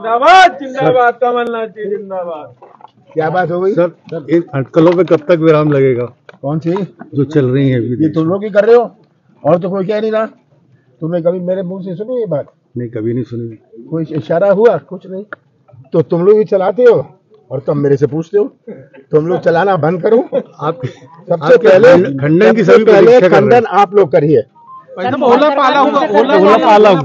जिंदाबाद जिंदाबाद कमलनाथ जी जिंदाबाद। क्या बात हो गई? सर इन अटकलों पे कब तक विराम लगेगा? कौन सी? जो चल रही है अभी ये तुम लोग ही कर रहे हो? और तो कोई कह नहीं रहा। तुमने कभी मेरे मुँह से सुनी ये बात? नहीं कभी नहीं सुनी। कोई इशारा हुआ? कुछ नहीं। तो तुम लोग ही चलाते हो? और तुम मेरे से पूछते हो? तुम लोग चलाना बंद करो। आप सबसे पहले खंडन की सबसे पहले खंडन आप लोग करिए। पाला हुआ।